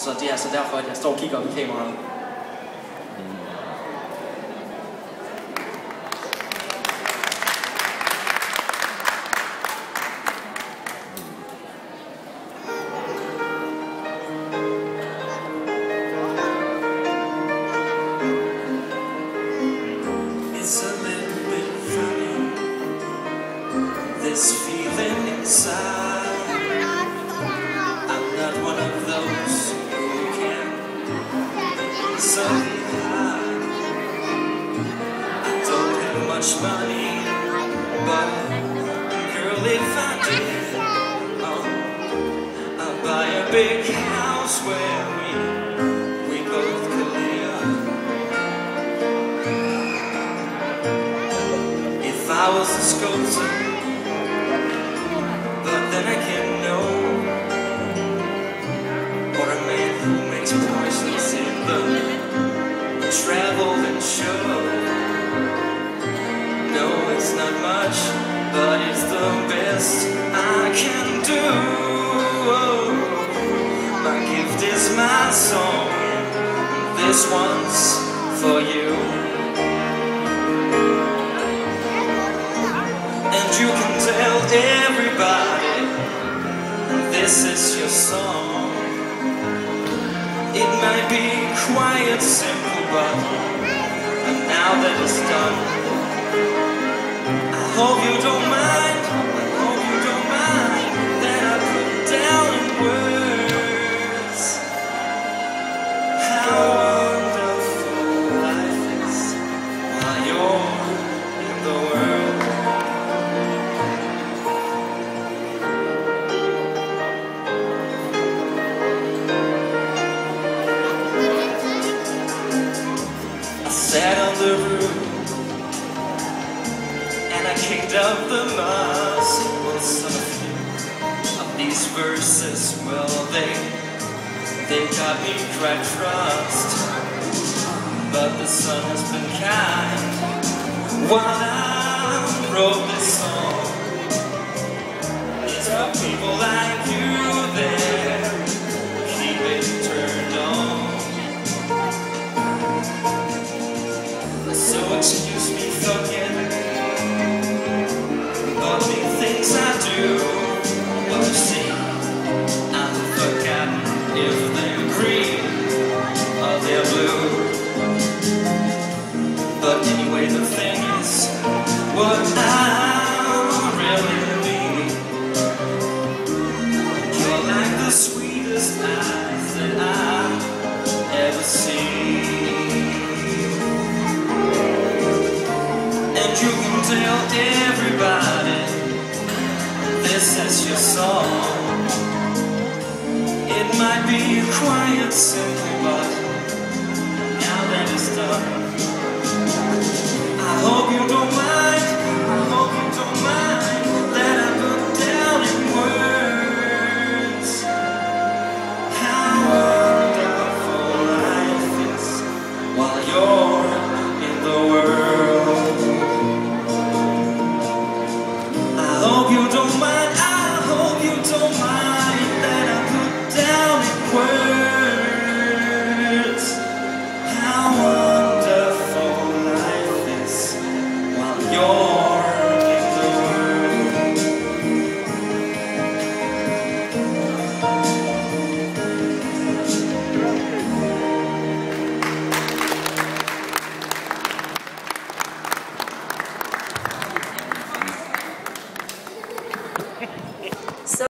Er derfor, at jeg står og kigger op i kameraet. It's a little bit funny, this feeling inside. Easily hide. I don't have much money, but girl, if I did, oh, I'll buy a big house where we we both could live. If I was a sculptor, much, but it's the best I can do. My gift is my song, this one's for you. And you can tell everybody this is your song. It might be quiet, simple, but now that it's done, and I the. Well, some of you of these verses, well, they they got me quite trust. But the sun has been kind while I wrote green or they're blue. But anyway, the thing is, what I really mean, you're like the sweetest eyes that I've ever seen. And you can tell everybody this is your song. Might be quiet, simple, but